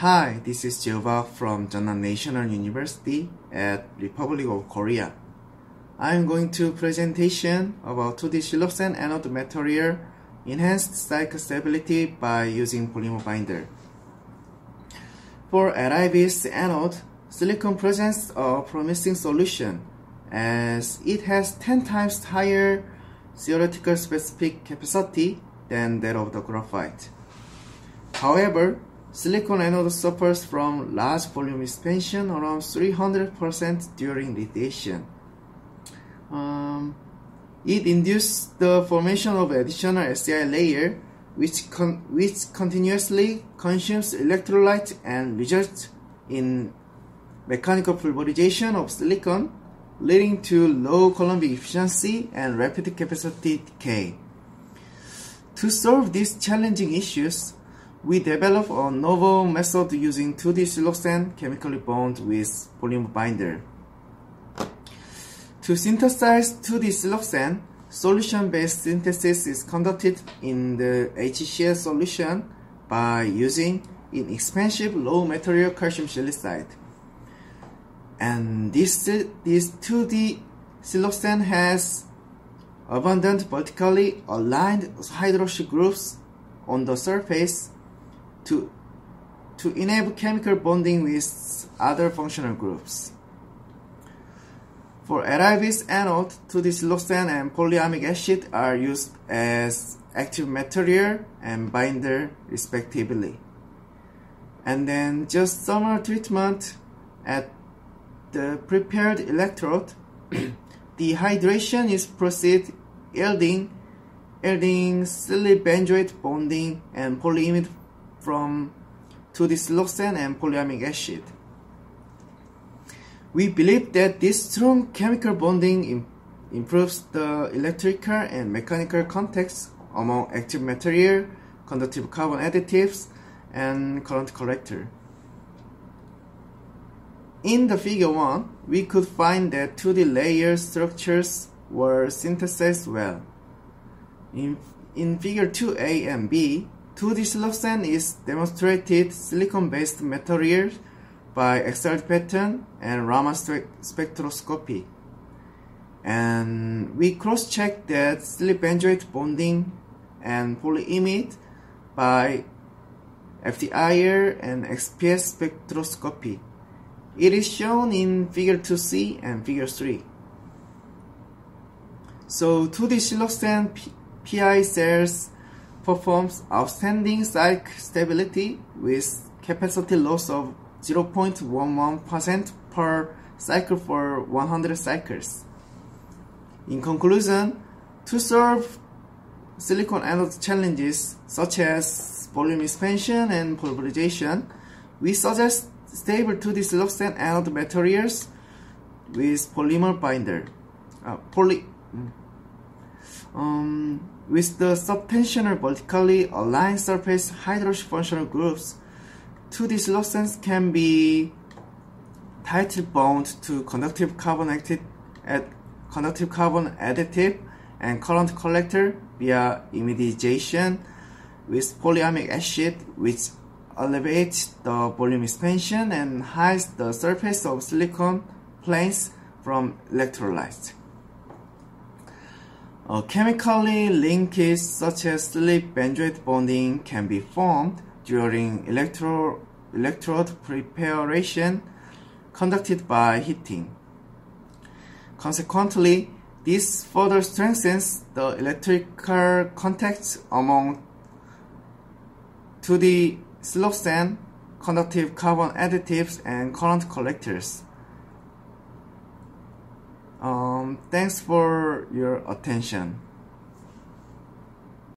Hi, this is Jeova from Chonnam National University at Republic of Korea. I'm going to presentation about 2D siloxene anode material enhanced cycle stability by using polymer binder. For LIBS anode, silicon presents a promising solution as it has 10 times higher theoretical specific capacity than that of the graphite. However, silicon anode suffers from large volume expansion around 300% during lithiation. Um, it induces the formation of additional SEI layer which, con which continuously consumes electrolyte and results in mechanical pulverization of silicon leading to low Coulombic efficiency and rapid capacity decay. To solve these challenging issues, we developed a novel method using 2D siloxene chemically bound with polymer binder. To synthesize 2D siloxene, solution-based synthesis is conducted in the HCl solution by using inexpensive low material calcium silicide. And this, this 2D siloxene has abundant vertically aligned hydroxy groups on the surface to, to enable chemical bonding with other functional groups. For LIBS anode, 2D siloxene and polyamic acid are used as active material and binder respectively. And then just thermal treatment at the prepared electrode, dehydration is proceed yielding, yielding silane benzoate bonding and polyimide from 2D siloxene and polyamic acid. We believe that this strong chemical bonding Im improves the electrical and mechanical contacts among active material, conductive carbon additives, and current collector. In the figure 1, we could find that 2D layer structures were synthesized well. In, in figure 2a and b, 2D siloxene is demonstrated silicon-based material by XRD pattern and Raman spectroscopy. And we cross-checked that silane benzoate bonding and polyimide by FTIR and XPS spectroscopy. It is shown in figure 2c and figure 3. So 2D siloxene PI cells performs outstanding cycle stability with capacity loss of 0.11% per cycle for 100 cycles. In conclusion, to solve silicon anode challenges such as volume expansion and pulverization, we suggest stable 2D siloxene anode materials with polymer binder. Uh, poly, um, with the subtensional vertically aligned surface hydroxy functional groups, 2D siloxenes can be tightly bound to conductive carbon at conductive carbon additive and current collector via imidization with polyamic acid which elevates the volume expansion and hides the surface of silicon planes from electrolytes. Uh, chemically linkage such as silane benzoate bonding can be formed during electro electrode preparation conducted by heating. Consequently, this further strengthens the electrical contacts among 2D siloxene, conductive carbon additives, and current collectors. Um, thanks for your attention.